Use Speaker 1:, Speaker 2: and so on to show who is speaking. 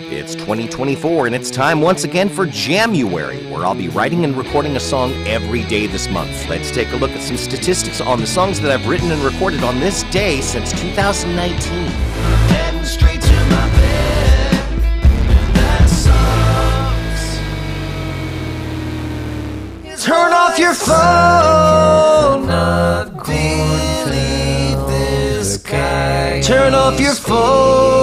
Speaker 1: It's 2024, and it's time once again for Jamuary, where I'll be writing and recording a song every day this month. Let's take a look at some statistics on the songs that I've written and recorded on this day since 2019.
Speaker 2: Turn off your phone. Turn off your phone.